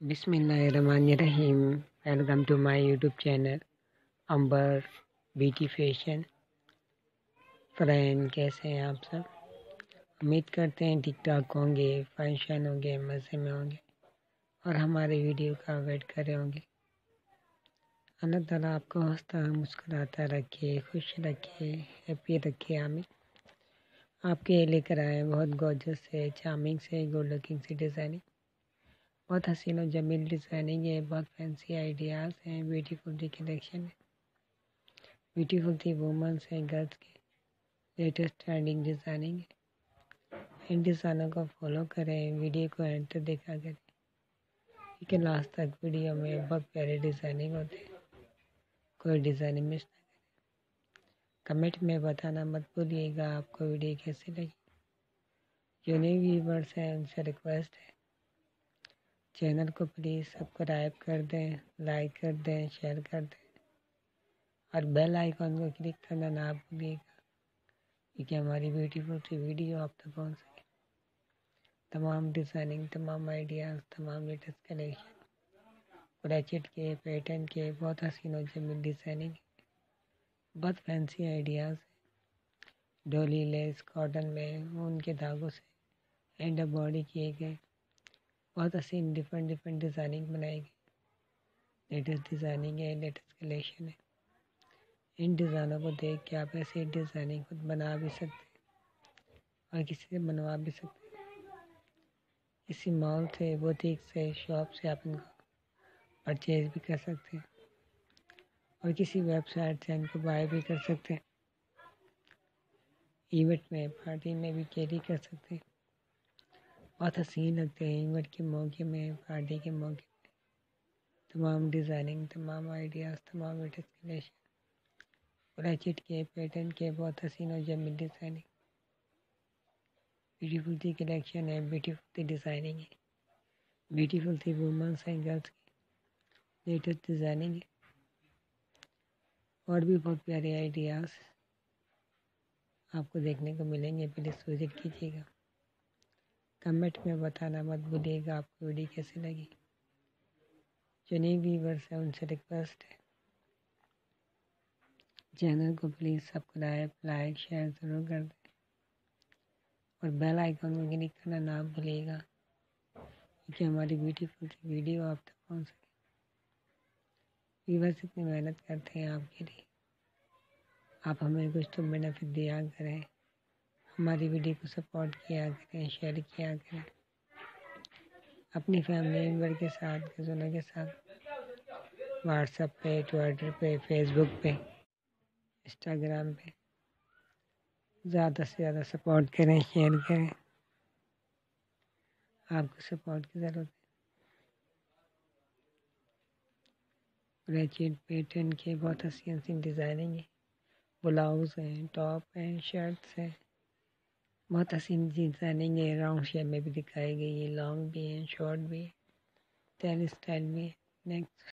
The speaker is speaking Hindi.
बिसमीम welcome to my YouTube channel Ambar beauty fashion friend कैसे हैं आप सब? उम्मीद करते हैं ठीक ठाक होंगे फ़ंक्शन होंगे, मज़े में होंगे, और हमारे वीडियो का वेट कर रहे होंगे। अल्लाह ताला आपको हंसता मुस्कुराता रखे, खुश रखे हैप्पी रखे, आमीन। आपके लेकर आए बहुत गॉर्जस से चार्मिंग से गुड लुकिंग से डिज़ाइनिंग बहुत हसीन और जमील डिज़ाइनिंग है, बहुत फैंसी आइडियाज़ हैं ब्यूटीफुल दी कलेक्शन है। ब्यूटीफुल थी वुमेंस हैं गर्ल्स के। लेटेस्ट ट्रेंडिंग डिज़ाइनिंग है। इन डिज़ाइनों को फॉलो करें वीडियो को एंड तक देखा करें। है लास्ट तक वीडियो में बहुत प्यारे डिज़ाइनिंग होते हैं। कोई डिज़ाइनिंग मिस ना करें। कमेंट में बताना मत भूलिएगा, आपको वीडियो कैसी लगी? जो नई व्यूवर्स हैं, उनसे रिक्वेस्ट है। चैनल को प्लीज़ सब्सक्राइब कर दें, लाइक कर दें, शेयर कर दें। और बेल आइकॉन को क्लिक करना ना भूलिएगा, क्योंकि हमारी ब्यूटीफुल सी वीडियो आप तक पहुँच सके। तमाम डिज़ाइनिंग तमाम आइडियाज़ तमाम लेटेस्ट कलेक्शन ब्रैकेट के पैटर्न के, बहुत हसीन और ज़मीन डिज़ाइनिंग बहुत फैंसी आइडियाज़ डोली लेस कॉटन में, उनके धागों से एंड बॉडी किए गए। बहुत हसीन डिफरेंट डिफरेंट डिज़ाइनिंग बनाई गई लेटेस्ट डिज़ाइनिंग है लेटेस्ट कलेक्शन है। इन डिज़ाइनों को देख के आप ऐसे डिज़ाइनिंग खुद बना भी सकते और किसी से बनवा भी सकते किसी मॉल से बुटीक से शॉप से आप इनको परचेज भी कर सकते हैं और किसी वेबसाइट से इनको बाय भी कर सकते हैं। इवेंट में पार्टी में भी कैरी कर सकते हैं। बहुत हसीन लगते हैं इवेंट के मौके में, पार्टी के मौके में। तमाम डिज़ाइनिंग तमाम आइडियाज़ तमाम लेटेस्ट कलेक्शन ब्रैकेट के पैटर्न के बहुत हसीन और ज़मीन डिज़ाइनिंग ब्यूटीफुल थी कलेक्शन है ब्यूटीफुल थी डिज़ाइनिंग है। ब्यूटीफुल थी वुमेंस एंड गर्ल्स की लेटेस्ट डिज़ाइनिंग है। और भी बहुत प्यारे आइडियाज़ आपको देखने को मिलेंगे प्लीज़ विज़िट कीजिएगा। कमेंट में बताना मत भूलिएगा, आपको वीडियो कैसी लगी। जो नई व्यूवर्स है, उनसे रिक्वेस्ट है। चैनल को प्लीज़ सब्सक्राइब लाइक शेयर ज़रूर कर दें। और बेल आइकन में क्लिक करना ना भूलिएगा, क्योंकि हमारी ब्यूटीफुल सी वीडियो आप तक पहुँच सके। व्यूवर्स इतनी मेहनत करते हैं आपके लिए। आप हमें कुछ तो बेनिफिट दिया करें। हमारी वीडियो को सपोर्ट किया करें शेयर किया करें। अपनी फैमिली मेंबर के साथ कजनों के साथ व्हाट्सएप पे ट्विटर पे फेसबुक पे इंस्टाग्राम पे, ज़्यादा से ज़्यादा सपोर्ट करें शेयर करें। आपको सपोर्ट की ज़रूरत है। पैटर्न के बहुत हसी हसी डिज़ाइनिंग है। ब्लाउज़ हैं टॉप हैं शर्ट्स हैं। बहुत हसीन डिज़ाइनिंग है राउंड शेप में भी दिखाई गई है लॉन्ग भी है शॉर्ट भी है स्टाइल भी नेक्स्ट